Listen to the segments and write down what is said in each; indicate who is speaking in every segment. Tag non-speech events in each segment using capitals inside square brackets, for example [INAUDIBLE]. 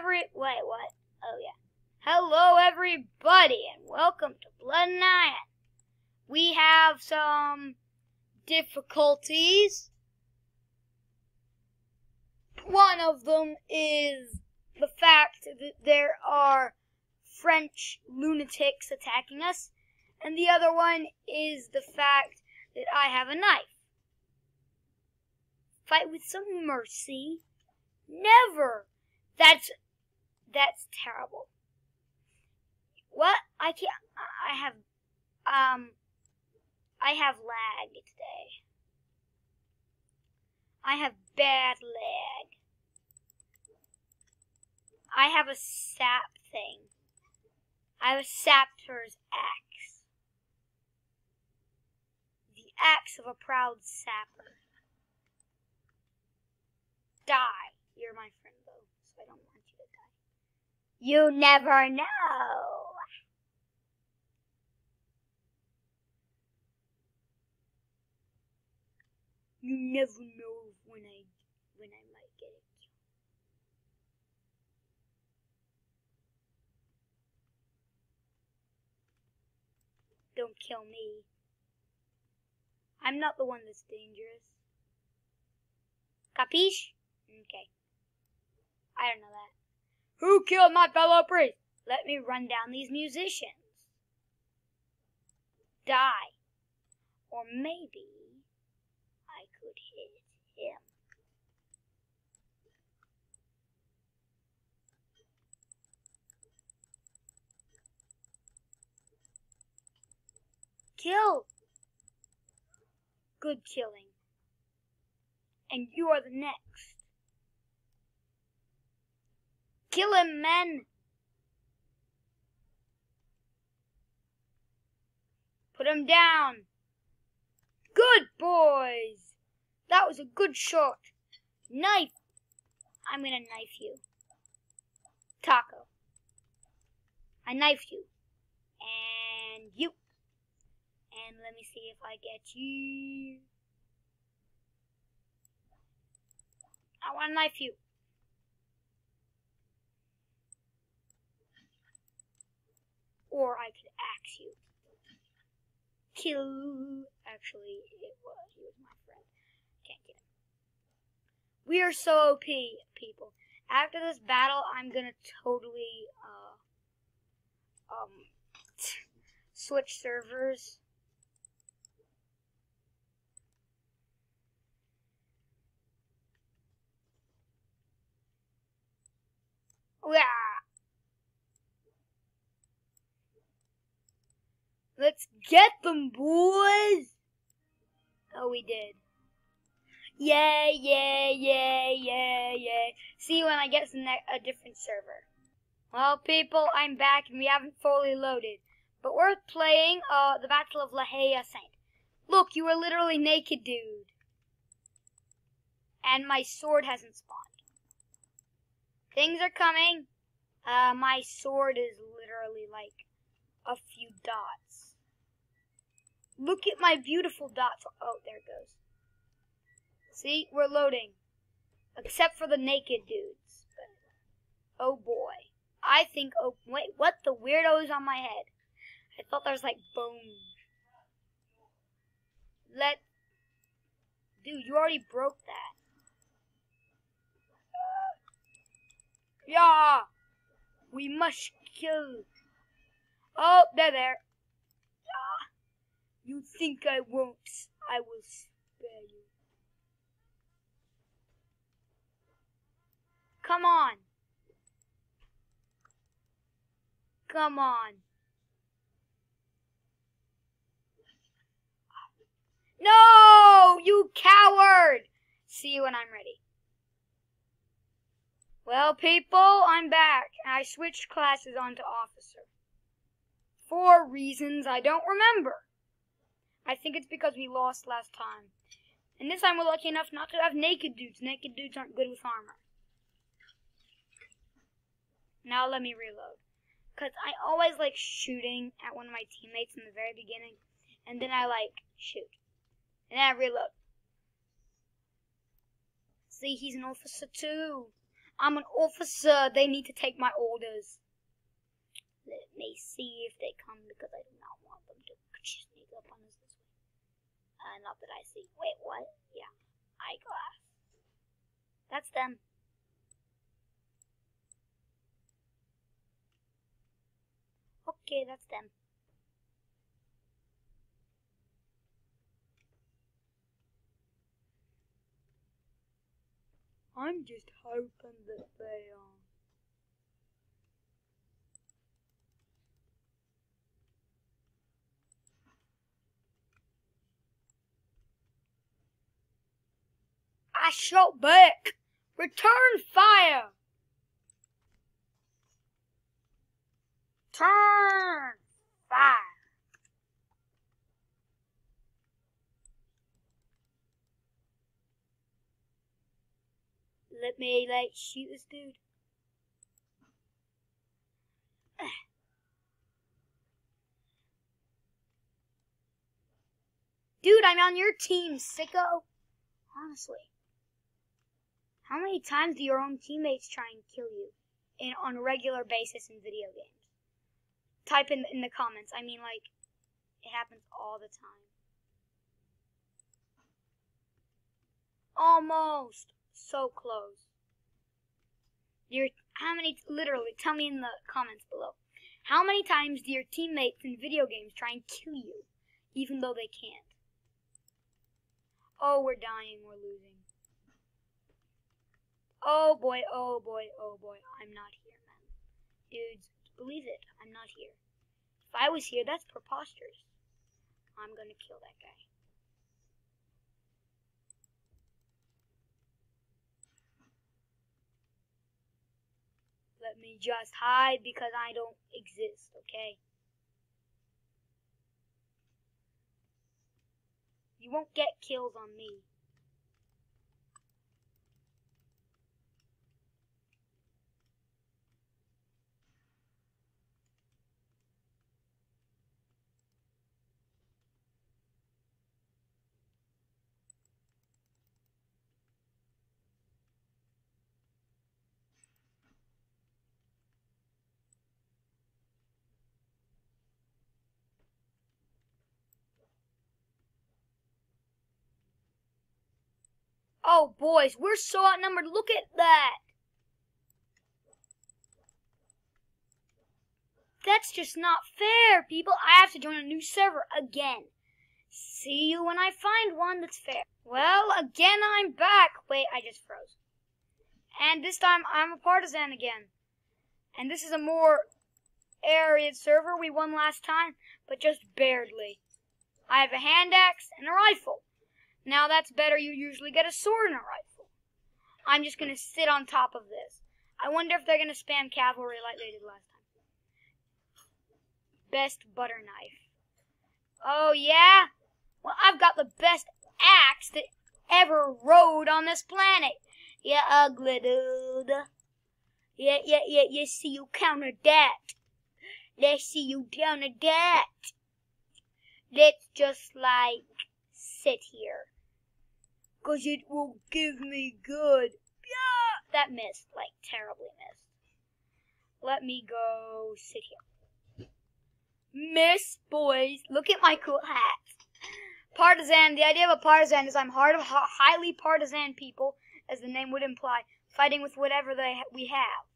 Speaker 1: every. Wait, what? Oh, yeah. Hello, everybody, and welcome to Blood and Iron. We have some difficulties. One of them is the fact that there are French lunatics attacking us, and the other one is the fact that I have a knife. Fight with some mercy? Never! That's that's terrible. What? I can't. I have. Um. I have lag today. I have bad lag. I have a sap thing. I have a sapper's axe. The axe of a proud sapper. Die. You're my friend, though, so I don't want you to die. You never know. You never know when I when I might get it. Don't kill me. I'm not the one that's dangerous. Capiche? Okay. I don't know that. Who killed my fellow priest? Let me run down these musicians. Die. Or maybe I could hit him. Kill! Good killing. And you are the next. Kill him, men! Put him down! Good boys! That was a good shot. Knife! I'm gonna knife you. Taco. I knifed you. And you. And let me see if I get you. I want to knife you. Or I could axe you. Kill. Actually, it was. He was my friend. Can't get him. We are so OP, people. After this battle, I'm gonna totally, uh, um, [LAUGHS] switch servers. Yeah. Let's get them, boys. Oh, we did. Yeah, yeah, yeah, yeah, yeah. See when I get to a different server. Well, people, I'm back and we haven't fully loaded. But we're playing uh, the Battle of La Haye Sainte. Look, you are literally naked, dude. And my sword hasn't spawned. Things are coming. Uh, my sword is literally like a few dots. Look at my beautiful dots. Oh, there it goes. See, we're loading. Except for the naked dudes. But, oh boy. I think, oh, wait, what? The weirdo is on my head. I thought there was like bones. Let, dude, you already broke that. Yeah! We must kill. Oh, they're there. Ah, you think I won't? I will spare you. Come on. Come on. No, you coward! See you when I'm ready. Well, people, I'm back. I switched classes onto officer. For reasons I don't remember. I think it's because we lost last time. And this time we're lucky enough not to have naked dudes. Naked dudes aren't good with armor. Now let me reload. Because I always like shooting at one of my teammates in the very beginning. And then I like shoot. And then I reload. See, he's an officer too. I'm an officer. They need to take my orders. Let me see if they come because I do not want them to sneak up on us this. Uh, not that I see. Wait, what? Yeah, eyeglass. That's them. Okay, that's them. I'm just hoping that they um I shot back. Return fire. Turn fire. Let me like shoot this dude. Dude, I'm on your team, sicko. Honestly. How many times do your own teammates try and kill you in, on a regular basis in video games? Type in, in the comments. I mean, like, it happens all the time. Almost. So close. How many, literally, tell me in the comments below. How many times do your teammates in video games try and kill you, even though they can't? Oh, we're dying, we're losing. Oh boy, oh boy, oh boy, I'm not here, man. Dudes, believe it, I'm not here. If I was here, that's preposterous. I'm gonna kill that guy. Let me just hide because I don't exist, okay? You won't get kills on me. Oh, boys, we're so outnumbered. Look at that. That's just not fair, people. I have to join a new server again. See you when I find one that's fair. Well, again, I'm back. Wait, I just froze. And this time, I'm a partisan again. And this is a more arid server. We won last time, but just barely. I have a hand axe and a rifle. Now that's better. You usually get a sword and a rifle. I'm just going to sit on top of this. I wonder if they're going to spam cavalry like they did last time. Best butter knife. Oh, yeah? Well, I've got the best axe that ever rode on this planet. Yeah, ugly dude. Yeah, yeah, yeah, you see you counter that. Let's see you down counter that. Let's just like sit here. Cause it will give me good. Yeah! That missed, like terribly missed. Let me go sit here. Miss boys, look at my cool hat. Partisan, the idea of a partisan is I'm hard of highly partisan people, as the name would imply, fighting with whatever they ha we have.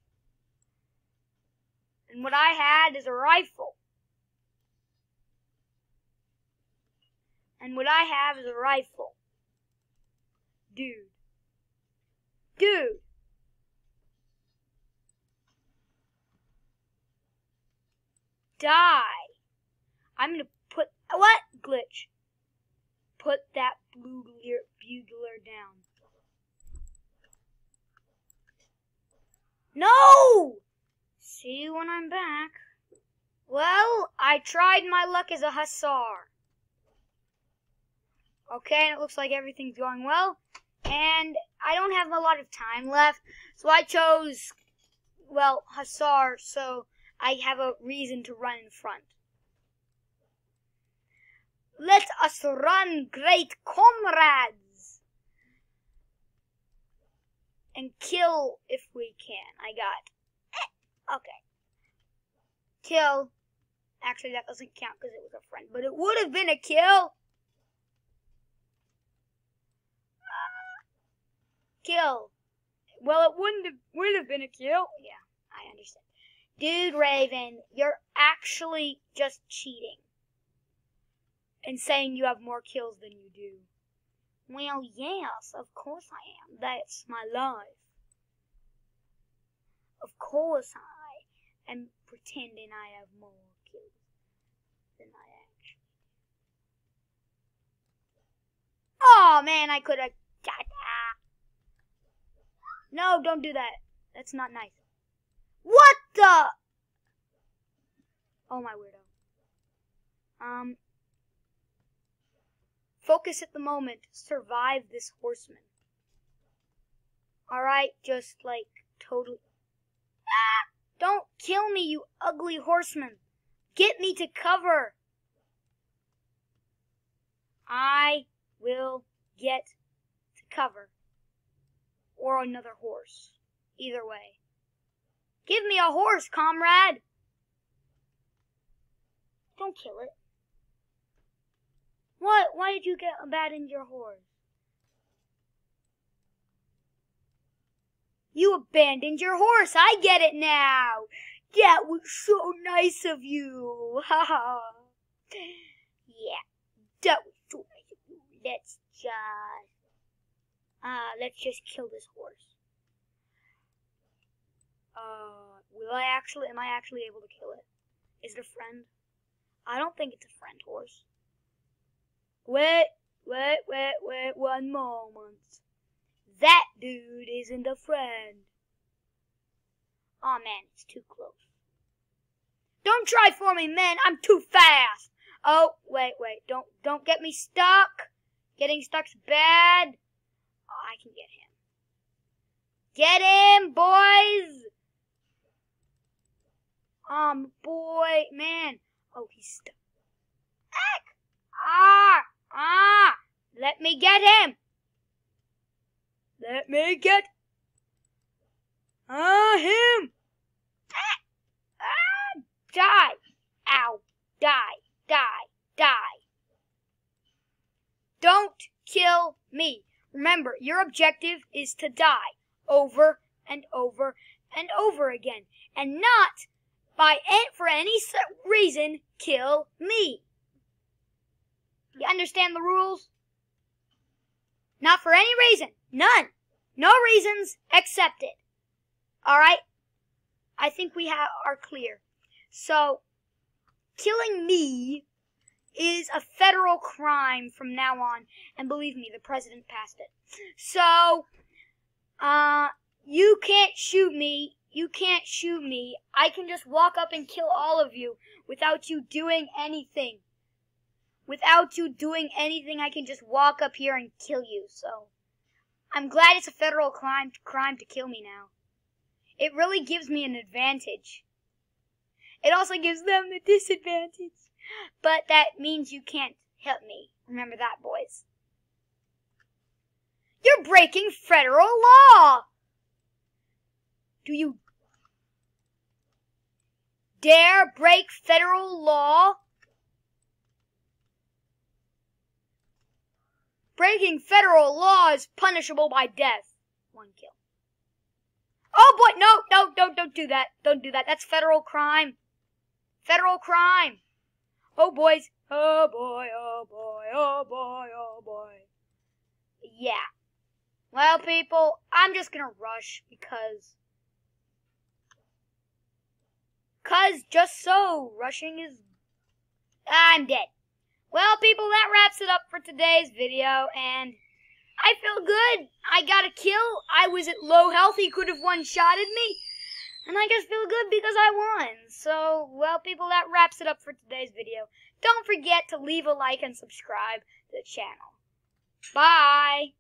Speaker 1: And what I had is a rifle. And what I have is a rifle. Dude. Dude. Die. I'm gonna put, what? Glitch. Put that bugler, bugler down. No! See you when I'm back. Well, I tried my luck as a hussar. Okay, and it looks like everything's going well. And I don't have a lot of time left, so I chose, well, Hussar, so I have a reason to run in front. Let us run, great comrades! and kill if we can. I got. Eh, okay. Kill. Actually, that doesn't count because it was a friend, but it would have been a kill. Kill. Well, it wouldn't have would have been a kill. Yeah, I understand. Dude, Raven, you're actually just cheating and saying you have more kills than you do. Well, yes, of course I am. That's my life. Of course I am pretending I have more kills than I actually do. Oh man, I could have. No, don't do that. That's not nice. What the? Oh, my weirdo. Um, focus at the moment. Survive this horseman. Alright, just like totally. Ah! Don't kill me, you ugly horseman. Get me to cover. I will get to cover or another horse. Either way. Give me a horse, comrade! Don't kill it. What? Why did you get abandoned your horse? You abandoned your horse. I get it now. That was so nice of you. [LAUGHS] Ha ha. Yeah, that was so nice of you. Let's just uh, let's just kill this horse. Uh, will I actually, am I actually able to kill it? Is it a friend? I don't think it's a friend horse. Wait, wait, wait, wait one moment. That dude isn't a friend. oh, man, it's too close. Don't try for me, man. I'm too fast. Oh, wait, wait. Don't don't get me stuck. Getting stuck's bad. I can get him. Get him, boys! Um, boy, man. Oh, he's stuck. Eck! Ah! Ah! Let me get him! Let me get ah him! Ah! Ah! Die! Ow! Die! Die! Die! Don't kill me. Remember, your objective is to die over and over and over again, and not by and for any reason kill me. You understand the rules? Not for any reason. None. No reasons accepted. All right? I think we have, are clear. So, killing me is a federal crime from now on. And believe me, the president passed it. So, uh, you can't shoot me. You can't shoot me. I can just walk up and kill all of you without you doing anything. Without you doing anything, I can just walk up here and kill you. So, I'm glad it's a federal crime crime to kill me now. It really gives me an advantage. It also gives them the disadvantage. But that means you can't help me. Remember that, boys. You're breaking federal law! Do you dare break federal law? Breaking federal law is punishable by death. One kill. Oh boy, no, no, don't, don't do that. Don't do that. That's federal crime. Federal crime. Oh, boys. Oh, boy, oh, boy, oh, boy, oh, boy. Yeah. Well, people, I'm just gonna rush because. Cause just so, rushing is. I'm dead. Well, people, that wraps it up for today's video, and I feel good. I got a kill. I was at low health. He could have one-shotted me. And I just feel good because I won. So, well, people, that wraps it up for today's video. Don't forget to leave a like and subscribe to the channel. Bye!